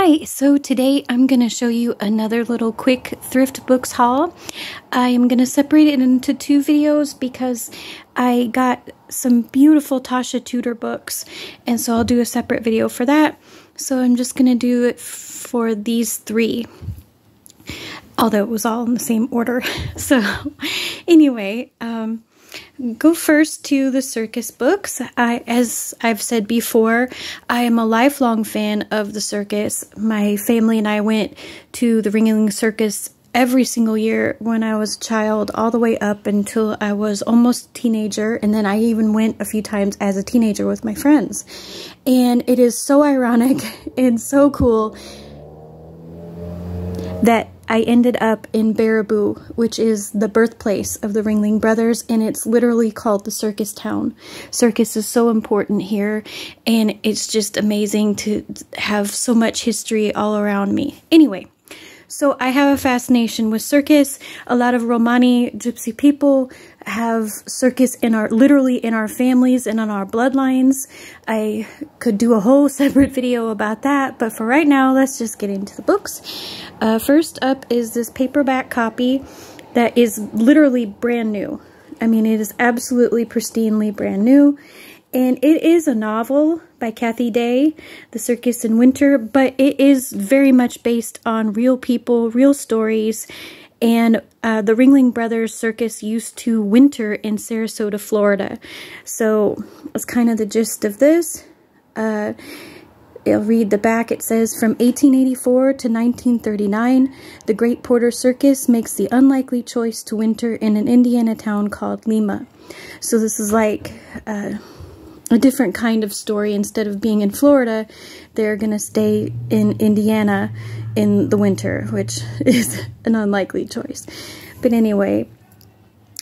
Hi, so today I'm going to show you another little quick thrift books haul. I am going to separate it into two videos because I got some beautiful Tasha Tudor books and so I'll do a separate video for that. So I'm just going to do it for these three although it was all in the same order. So anyway, um, go first to the circus books. I, as I've said before, I am a lifelong fan of the circus. My family and I went to the Ringling Circus every single year when I was a child, all the way up until I was almost a teenager. And then I even went a few times as a teenager with my friends. And it is so ironic and so cool that I ended up in Baraboo, which is the birthplace of the Ringling Brothers, and it's literally called the circus town. Circus is so important here, and it's just amazing to have so much history all around me. Anyway, so I have a fascination with circus. A lot of Romani gypsy people have circus in our, literally in our families and on our bloodlines. I could do a whole separate video about that, but for right now, let's just get into the books. Uh, first up is this paperback copy that is literally brand new. I mean, it is absolutely pristinely brand new. And it is a novel by Cathy Day, The Circus in Winter, but it is very much based on real people, real stories, and uh, the Ringling Brothers Circus used to winter in Sarasota, Florida. So that's kind of the gist of this. Uh, I'll read the back. It says, From 1884 to 1939, the Great Porter Circus makes the unlikely choice to winter in an Indiana town called Lima. So this is like... Uh, a different kind of story. Instead of being in Florida, they're going to stay in Indiana in the winter, which is an unlikely choice. But anyway,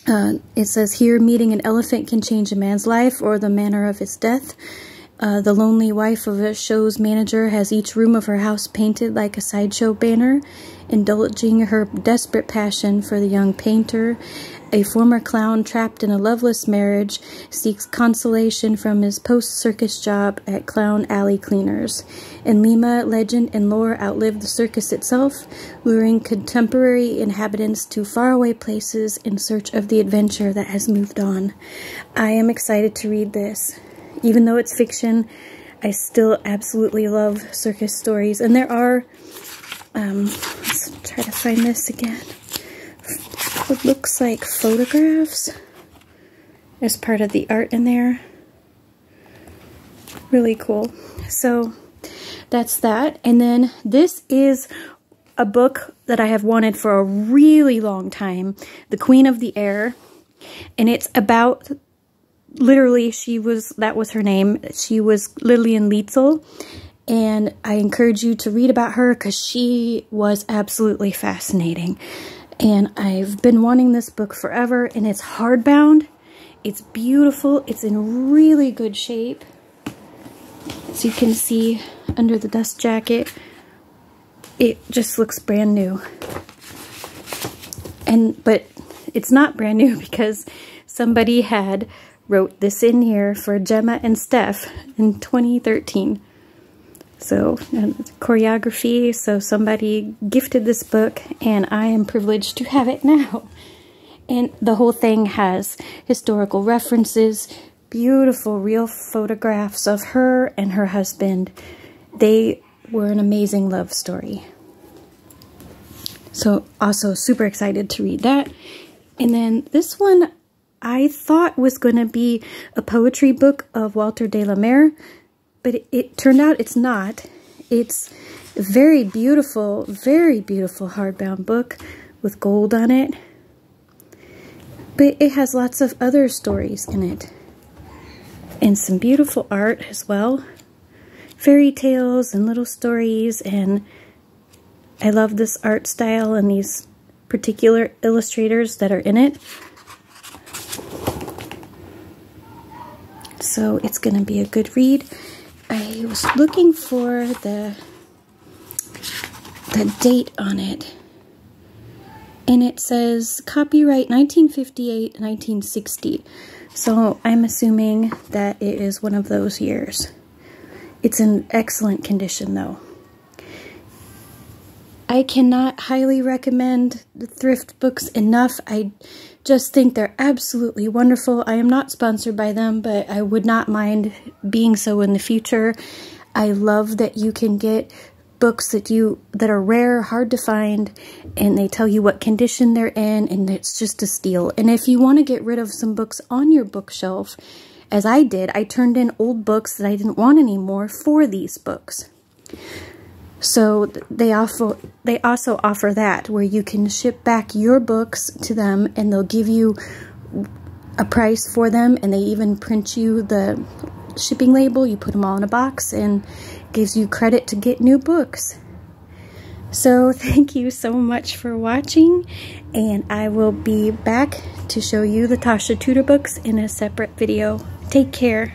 uh, it says here, meeting an elephant can change a man's life or the manner of his death. Uh, the lonely wife of a show's manager has each room of her house painted like a sideshow banner, indulging her desperate passion for the young painter. A former clown trapped in a loveless marriage seeks consolation from his post-circus job at Clown Alley Cleaners. In Lima, legend and lore outlive the circus itself, luring contemporary inhabitants to faraway places in search of the adventure that has moved on. I am excited to read this even though it's fiction, I still absolutely love circus stories. And there are, um, let's try to find this again. What looks like photographs as part of the art in there. Really cool. So that's that. And then this is a book that I have wanted for a really long time, The Queen of the Air. And it's about literally she was that was her name. She was Lillian Leitzel. And i encourage you to read about her because she was absolutely fascinating. And i've been wanting this book forever and it's hardbound. It's beautiful. It's in really good shape. As you can see under the dust jacket it just looks brand new. And but it's not brand new because somebody had wrote this in here for Gemma and Steph in 2013. So, choreography, so somebody gifted this book, and I am privileged to have it now. And the whole thing has historical references, beautiful real photographs of her and her husband. They were an amazing love story. So, also super excited to read that. And then this one I thought was going to be a poetry book of Walter de la Mare, but it, it turned out it's not. It's a very beautiful, very beautiful hardbound book with gold on it. But it has lots of other stories in it. And some beautiful art as well. Fairy tales and little stories and I love this art style and these particular illustrators that are in it. So it's going to be a good read. I was looking for the the date on it. And it says copyright 1958-1960. So I'm assuming that it is one of those years. It's in excellent condition though. I cannot highly recommend the thrift books enough. I just think they're absolutely wonderful. I am not sponsored by them, but I would not mind being so in the future. I love that you can get books that you that are rare, hard to find, and they tell you what condition they're in, and it's just a steal. And if you want to get rid of some books on your bookshelf, as I did, I turned in old books that I didn't want anymore for these books. So they also they also offer that where you can ship back your books to them and they'll give you a price for them and they even print you the shipping label. You put them all in a box and gives you credit to get new books. So thank you so much for watching and I will be back to show you the Tasha Tudor books in a separate video. Take care.